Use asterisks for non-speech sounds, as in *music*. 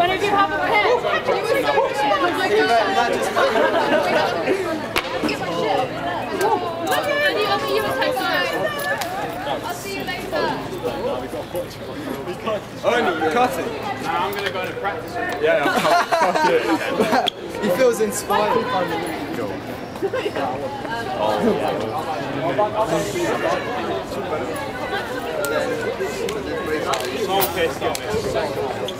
What if you have a pet? I'll see you later. Only, cut it. Now I'm going to go to practice. Yeah, *laughs* he feels inspired by the yeah.